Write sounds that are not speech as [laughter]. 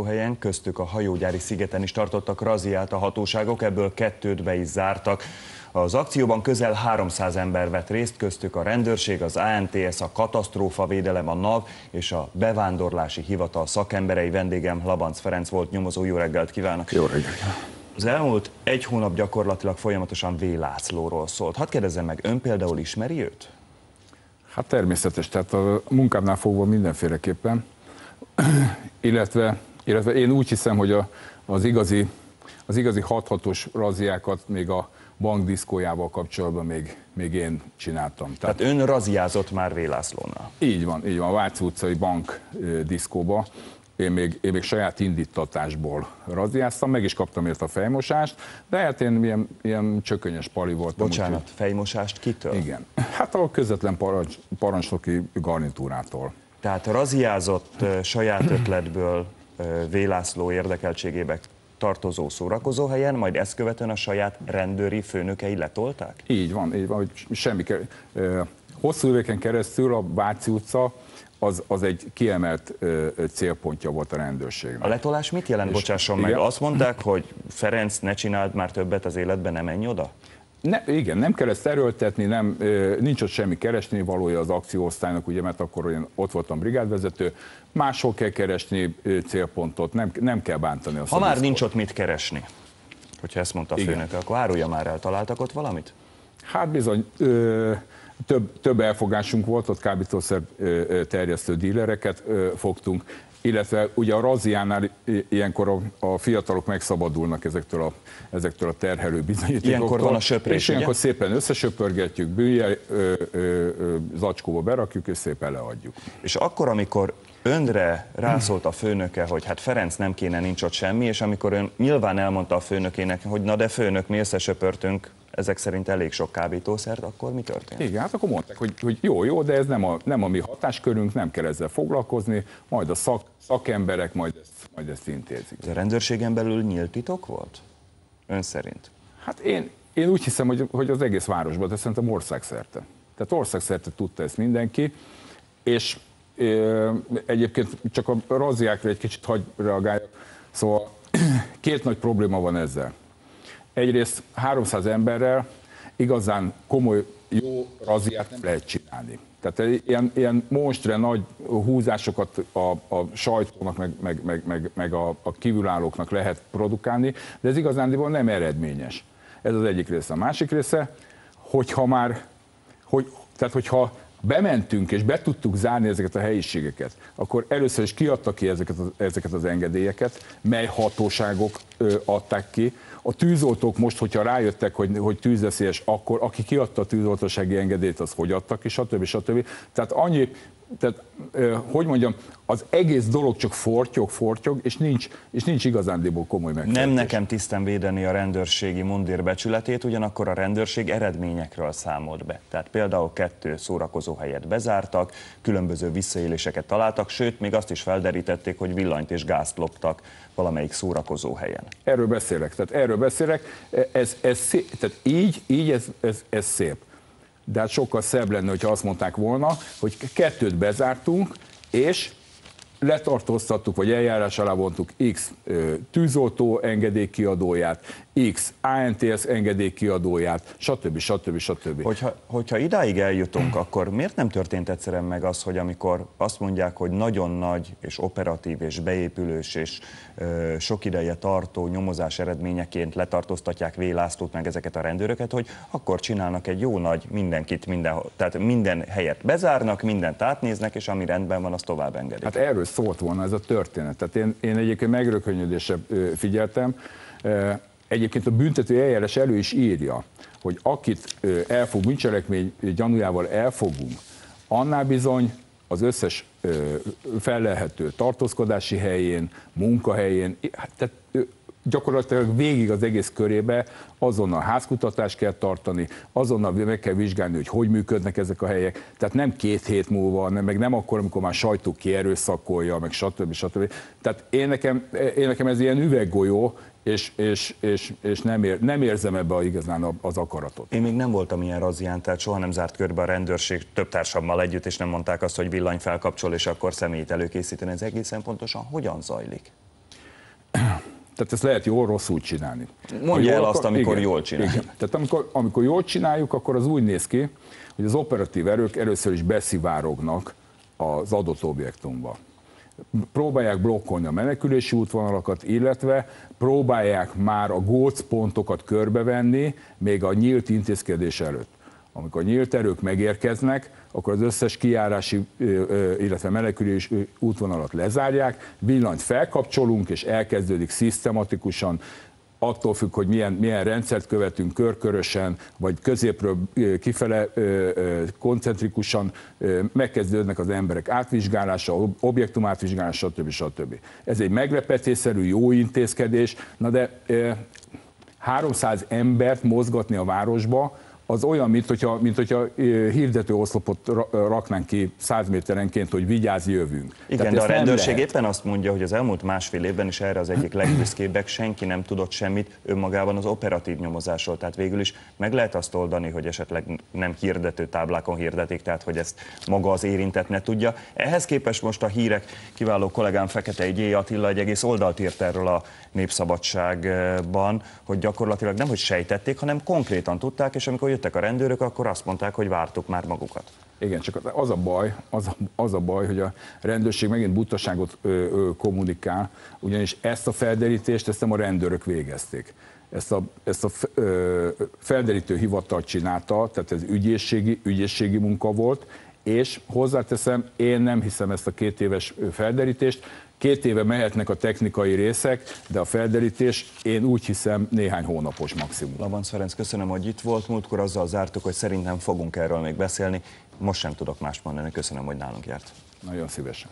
helyen, köztük a hajógyári szigeten is tartottak raziát a hatóságok, ebből kettőt be is zártak. Az akcióban közel 300 ember vett részt, köztük a rendőrség, az ANTS, a katasztrófavédelem, a NAV és a bevándorlási hivatal szakemberei. Vendégem Labanc Ferenc volt, nyomozó, jó reggelt kívánok! Jó reggelt! Az elmúlt egy hónap gyakorlatilag folyamatosan V. Lászlóról szólt. Hadd kérdezzem meg, ön például ismeri őt? Hát természetes, tehát a munkámnál fogva mindenféleképpen, [clears throat] illetve illetve én úgy hiszem, hogy a, az igazi, az igazi hathatós raziákat még a bank diszkójával kapcsolatban még, még én csináltam. Tehát, Tehát ön raziázott már Vélászlónál? Így van, így van, a Váci utcai bank diszkóba. Én még, én még saját indítatásból raziáztam, meg is kaptam ért a fejmosást, de hát én ilyen, ilyen csökönyös pali voltam. Bocsánat, úgy, fejmosást kitől? Igen, hát a közvetlen parancs, parancsnoki garnitúrától. Tehát raziázott saját ötletből Vélászló érdekeltségébe tartozó szórakozóhelyen, majd ezt követően a saját rendőri főnökei letolták? Így van, így van, hogy semmi kell. Hosszú éveken keresztül a Váci utca az, az egy kiemelt ö, célpontja volt a rendőrségnek. A letolás mit jelent? És Bocsásson igen. meg, azt mondták, hogy Ferenc, ne csináld már többet az életben, nem menj oda? Ne, igen, nem kell ezt erőltetni, nem, nincs ott semmi keresni valója az akcióosztálynak, ugye, mert akkor én ott voltam brigádvezető, máshol kell keresni célpontot, nem, nem kell bántani a Ha már nincs ott mit keresni, hogyha ezt mondta a főnök, akkor árulja már el, találtak ott valamit? Hát bizony, ö, több, több elfogásunk volt, ott kábítószer terjesztő dílereket fogtunk, illetve ugye a razziánál ilyenkor a, a fiatalok megszabadulnak ezektől a, ezektől a terhelő bizonyítékoktól. Ilyenkor van a söprés, És ilyenkor ugye? szépen összesöpörgetjük, bűnje, zacskóba berakjuk, és szépen leadjuk. És akkor, amikor önre rászólt a főnöke, hogy hát Ferenc nem kéne, nincs ott semmi, és amikor ön nyilván elmondta a főnökének, hogy na de főnök, mi összesöpörtünk ezek szerint elég sok kábítószert, akkor mi történt? Igen, hát akkor mondták, hogy, hogy jó, jó, de ez nem a, nem a mi hatáskörünk, nem kell ezzel foglalkozni, majd a szak, szakemberek majd ezt, majd ezt intézik. Ez a rendőrségen belül nyílt titok volt? Ön szerint? Hát én, én úgy hiszem, hogy, hogy az egész városban, de szerintem országszerte. Tehát országszerte tudta ezt mindenki, és egyébként csak a razziákra egy kicsit hagy reagáljak. Szóval [clears throat] két nagy probléma van ezzel. Egyrészt 300 emberrel igazán komoly, jó razziát nem lehet csinálni. Tehát ilyen, ilyen monstre nagy húzásokat a, a sajtónak, meg, meg, meg, meg, meg a, a kívülállóknak lehet produkálni, de ez igazándiból nem eredményes. Ez az egyik része. A másik része, hogyha már, hogy, tehát hogyha bementünk és be tudtuk zárni ezeket a helyiségeket, akkor először is kiadtak ki ezeket az, ezeket az engedélyeket, mely hatóságok ö, adták ki. A tűzoltók most, hogyha rájöttek, hogy, hogy tűzveszélyes, akkor aki kiadta a tűzoltósági engedélyt, az hogy adtak ki, stb. stb. Tehát annyi, tehát, hogy mondjam, az egész dolog csak fortyog, fortyog, és nincs, és nincs igazándiból komoly megfelelés. Nem nekem tisztem védeni a rendőrségi mundér becsületét, ugyanakkor a rendőrség eredményekről számolt be. Tehát például kettő szórakozó helyet bezártak, különböző visszaéléseket találtak, sőt, még azt is felderítették, hogy villanyt és gázt loptak valamelyik szórakozó helyen. Erről beszélek, tehát erről beszélek, ez, ez szép, tehát így, így ez, ez, ez szép de hát sokkal szebb lenne, hogyha azt mondták volna, hogy kettőt bezártunk, és letartóztattuk, vagy eljárás alá vontuk X tűzoltó engedélykiadóját, X ANTS engedélykiadóját, stb. stb. stb. Hogyha, hogyha idáig eljutunk, akkor miért nem történt egyszerűen meg az, hogy amikor azt mondják, hogy nagyon nagy és operatív és beépülős és ö, sok ideje tartó nyomozás eredményeként letartóztatják Vélászlót meg ezeket a rendőröket, hogy akkor csinálnak egy jó nagy mindenkit, minden, tehát minden helyet bezárnak, mindent átnéznek, és ami rendben van, az tovább engedik. Hát erről szólt volna ez a történet. Tehát én, én egyébként megrökönyödésre figyeltem, Egyébként a büntető eljárás elő is írja, hogy akit elfog bűncselekmény gyanújával elfogunk, annál bizony az összes felelhető tartózkodási helyén, munkahelyén, hát, tehát gyakorlatilag végig az egész körébe azonnal házkutatást kell tartani, azonnal meg kell vizsgálni, hogy hogy működnek ezek a helyek. Tehát nem két hét múlva, nem, meg nem akkor, amikor már sajtó kierőszakolja, meg stb. stb. Tehát én nekem, én nekem ez ilyen üveggolyó, és, és, és, és nem, ér, nem érzem ebbe a, igazán az akaratot. Én még nem voltam ilyen razián, tehát soha nem zárt körbe a rendőrség több társammal együtt, és nem mondták azt, hogy villany felkapcsol, és akkor személyt előkészíteni. Ez egészen pontosan hogyan zajlik? Tehát ezt lehet jól, rosszul csinálni. Mondja el azt, amikor igen, jól csináljuk. Igen. Tehát amikor, amikor jól csináljuk, akkor az úgy néz ki, hogy az operatív erők először is beszivárognak az adott objektumba. Próbálják blokkolni a menekülési útvonalakat, illetve próbálják már a gócpontokat körbevenni még a nyílt intézkedés előtt. Amikor nyílt erők megérkeznek, akkor az összes kiárási, illetve menekülési útvonalat lezárják, villanyt felkapcsolunk, és elkezdődik szisztematikusan attól függ, hogy milyen, milyen rendszert követünk körkörösen, vagy középről kifele koncentrikusan, megkezdődnek az emberek átvizsgálása, objektum átvizsgálása, stb. stb. Ez egy meglepetésszerű, jó intézkedés, na de 300 embert mozgatni a városba, az olyan, mint hogyha, mint hogyha hirdető oszlopot raknánk ki 100 méterenként, hogy vigyázz, jövünk. Igen, Tehát de a rendőrség éppen azt mondja, hogy az elmúlt másfél évben is erre az egyik legbüszkébbek, senki nem tudott semmit önmagában az operatív nyomozásról. Tehát végül is meg lehet azt oldani, hogy esetleg nem hirdető táblákon hirdetik, tehát hogy ezt maga az érintett ne tudja. Ehhez képest most a hírek kiváló kollégám Fekete Igyé Attila egy egész oldalt írt erről a népszabadságban, hogy gyakorlatilag nem, hogy sejtették, hanem konkrétan tudták, és amikor jöttek a rendőrök, akkor azt mondták, hogy vártuk már magukat. Igen, csak az a baj, az a, az a baj, hogy a rendőrség megint butaságot ö, ö, kommunikál, ugyanis ezt a felderítést ezt nem a rendőrök végezték. Ezt a, ezt a ö, felderítő hivatal csinálta, tehát ez ügyészségi, ügyészségi munka volt, és hozzáteszem, én nem hiszem ezt a két éves felderítést, Két éve mehetnek a technikai részek, de a felderítés én úgy hiszem néhány hónapos maximum. Labanc Ferenc, köszönöm, hogy itt volt. Múltkor azzal zártuk, hogy szerintem fogunk erről még beszélni. Most sem tudok más mondani. Köszönöm, hogy nálunk járt. Nagyon szívesen.